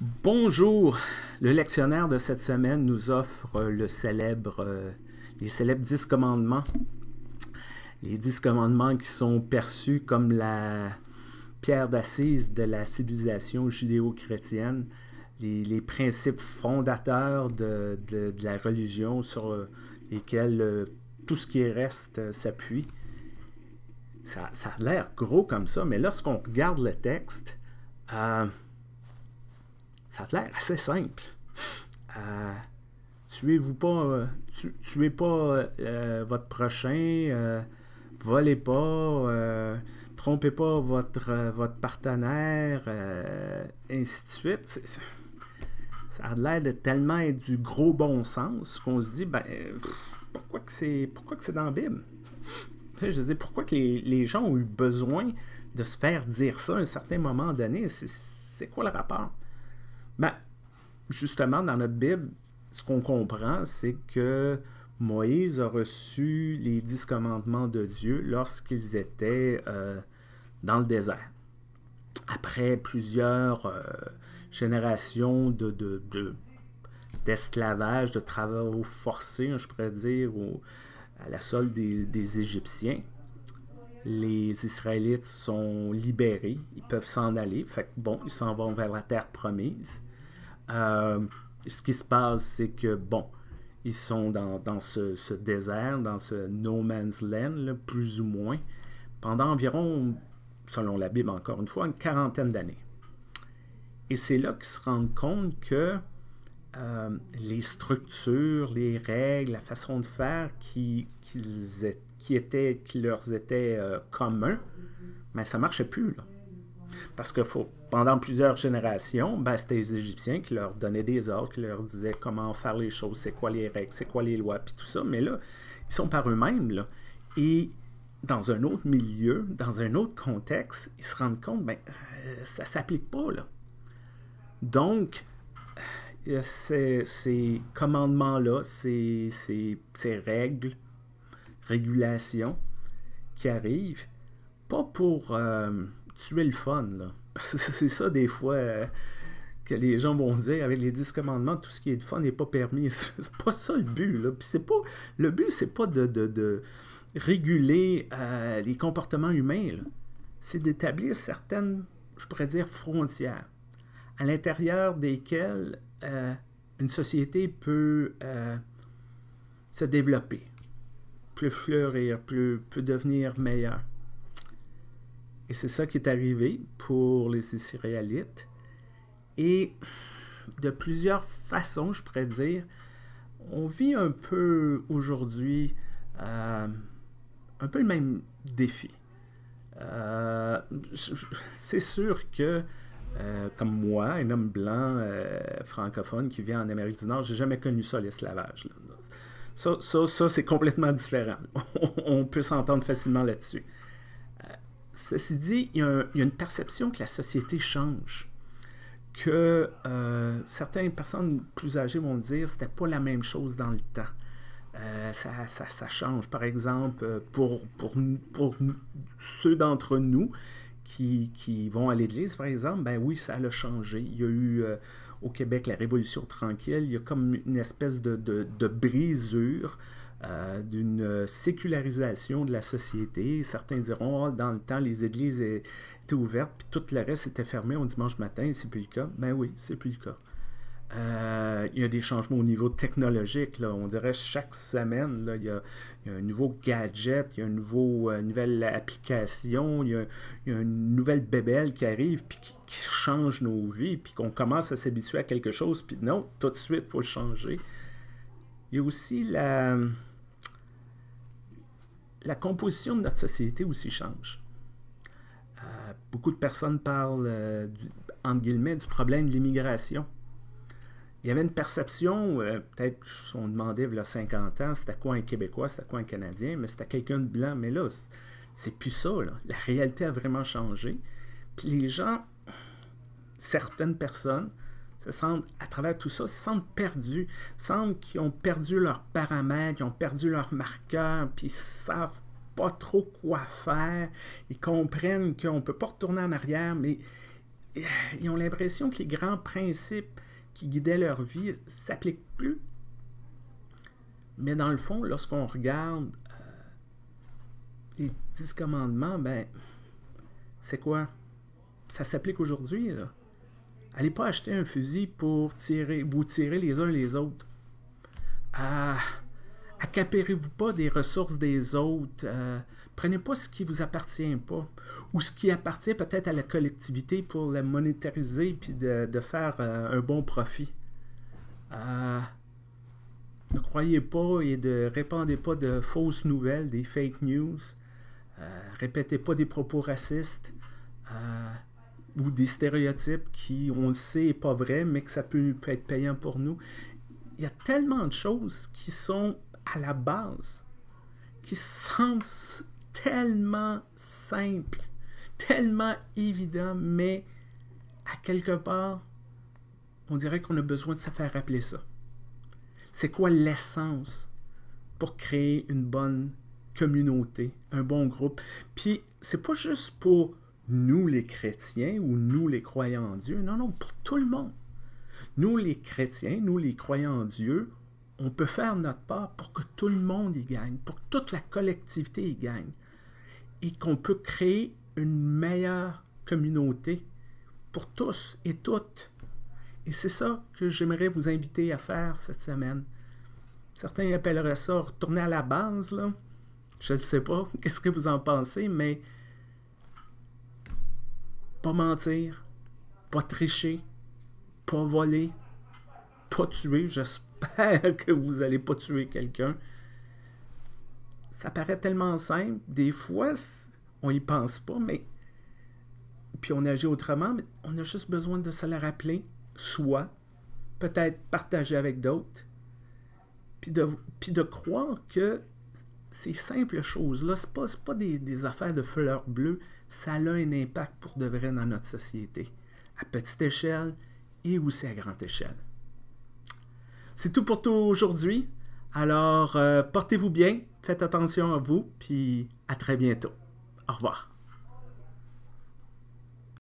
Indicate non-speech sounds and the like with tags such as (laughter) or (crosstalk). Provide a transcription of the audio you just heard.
Bonjour! Le lectionnaire de cette semaine nous offre le célèbre, euh, les célèbres dix commandements. Les dix commandements qui sont perçus comme la pierre d'assise de la civilisation judéo-chrétienne, les, principes fondateurs de, la religion sur lesquels euh, tout ce qui reste euh, s'appuie. Ça, a l'air gros comme ça, mais lorsqu'on regarde le texte, ça a l'air assez simple. Euh, tuez-vous pas, euh, tuez pas euh, votre prochain, volez pas, trompez pas votre, votre partenaire, ainsi de suite. Ça a l'air de tellement être du gros bon sens qu'on se dit, ben, pourquoi que c'est, pourquoi que c'est dans la Bible? je veux dire, pourquoi que les, les, gens ont eu besoin de se faire dire ça à un certain moment donné? C'est quoi le rapport? Ben, justement, dans notre Bible, ce qu'on comprend, c'est que Moïse a reçu les dix commandements de Dieu lorsqu'ils étaient euh, dans le désert. Après plusieurs euh, générations de, d'esclavage, de, travaux forcés, je pourrais dire, à la solde des, Égyptiens, les Israélites sont libérés, ils peuvent s'en aller. Fait bon, ils s'en vont vers la terre promise. Euh, ce qui se passe, c'est que, bon, ils sont dans, ce, désert, dans ce no man's land, plus ou moins, pendant environ, selon la Bible encore une fois, une quarantaine d'années. Et c'est là qu'ils se rendent compte que euh, les structures, les règles, la façon de faire qui, étaient, qui leur étaient euh, communs, mais ça ne marchait plus. Là. Parce que pendant plusieurs générations, ben, c'était les Égyptiens qui leur donnaient des ordres, qui leur disaient comment faire les choses, c'est quoi les règles, c'est quoi les lois, puis tout ça. Mais là, ils sont par eux-mêmes. Et dans un autre milieu, dans un autre contexte, ils se rendent compte, ben, euh, ça ne s'applique pas. Là. Donc, ces, ces commandements-là, ces, règles, régulations qui arrivent, pas pour... Euh, tuer le fun. (laughs) Parce que c'est ça des fois euh, que les gens vont dire avec les 10 commandements, tout ce qui est de fun n'est pas permis. (laughs) C'est pas ça le but. Là. Puis pas, le but, c'est pas de, réguler euh, les comportements humains. C'est d'établir certaines, je pourrais dire, frontières à l'intérieur desquelles euh, une société peut se développer, plus fleurir, plus, peut devenir meilleure. Et c'est ça qui est arrivé pour les Israélites. Et de plusieurs façons, je pourrais dire, on vit un peu aujourd'hui euh, un peu le même défi. Euh, c'est sûr que, euh, comme moi, un homme blanc francophone qui vient en Amérique du Nord, j'ai jamais connu ça, l'esclavage. Ça, c'est complètement différent. (laughs) on peut s'entendre facilement là-dessus. Ceci dit, il y, a une perception que la société change. Que euh, certaines personnes plus âgées vont dire que c'était pas la même chose dans le temps. Euh, ça, change. Par exemple, euh, pour ceux d'entre nous qui, vont à l'église, par exemple, ben oui, ça a changé. Il y a eu au Québec la Révolution tranquille. Il y a comme une espèce de, de, de brisure euh, d'une sécularisation de la société. Certains diront, oh, dans le temps, les églises étaient ouvertes, puis tout le reste était fermé au dimanche matin, c'est plus le cas. Ben oui, c'est plus le cas. Euh, il y a des changements au niveau technologique. Là. On dirait chaque semaine, là, il, y a, un nouveau gadget, il y a une nouveau, euh, nouvelle application, il y, a, une nouvelle bébelle qui arrive puis qui, change nos vies, puis qu'on commence à s'habituer à quelque chose, puis non, tout de suite, il faut le changer. Il y a aussi la, la composition de notre société aussi change. Euh, beaucoup de personnes parlent, entre guillemets, du problème de l'immigration. Il y avait une perception, euh, peut-être on demandait il y a 50 ans, c'était quoi un Québécois, c'était quoi un Canadien, mais c'était quelqu'un de blanc. Mais là, c'est plus ça. La réalité a vraiment changé. Puis les gens, certaines personnes, se sentent, à travers tout ça, se sentent perdus, sentent qu'ils ont perdu leurs paramètres, qu'ils ont perdu leurs marqueurs, puis ils savent pas trop quoi faire. Ils comprennent qu'on ne peut pas retourner en arrière, mais ils ont l'impression que les grands principes qui guidaient leur vie s'appliquent plus. Mais dans le fond, lorsqu'on regarde euh, les dix commandements, ben, c'est quoi? Ça s'applique aujourd'hui. Allez pas acheter un fusil pour tirer, vous tirer les uns les autres. Ah, Accapérez-vous pas des ressources des autres. Euh, prenez pas ce qui vous appartient pas. Ou ce qui appartient peut-être à la collectivité pour la monétariser puis de, faire euh, un bon profit. Euh, ne croyez pas et ne répandez pas de fausses nouvelles, des fake news. répétez pas des propos racistes ou des stéréotypes qui, on le sait, n'est pas vrai, mais que ça peut être payant pour nous. Il y a tellement de choses qui sont la base, qui semble tellement simple, tellement évident, mais à quelque part, on dirait qu'on a besoin de se faire rappeler ça. C'est quoi l'essence pour créer une bonne communauté, un bon groupe? Puis, c'est pas juste pour nous les chrétiens ou nous les croyants en Dieu, non, non, pour tout le monde. Nous les chrétiens, nous les croyants en Dieu, on peut faire notre part pour que tout le monde y gagne, pour que toute la collectivité y gagne, et qu'on peut créer une meilleure communauté pour tous et toutes. Et c'est ça que j'aimerais vous inviter à faire cette semaine. Certains appelleraient ça retourner à la base. Je ne sais pas, (laughs) qu'est-ce que vous en pensez, mais pas mentir, pas tricher, pas voler, pas tuer, que vous n'allez pas tuer quelqu'un. Ça paraît tellement simple. Des fois, on y pense pas, mais. Puis on agit autrement, mais on a juste besoin de se le rappeler. Soit, peut-être partager avec d'autres. Puis de, puis de croire que ces simples choses-là, ce n'est pas, pas des, des, affaires de fleurs bleues, ça a un impact pour de vrai dans notre société, à petite échelle et aussi à grande échelle. C'est tout pour tout aujourd'hui. Alors, euh, portez-vous bien, faites attention à vous, puis à très bientôt. Au revoir.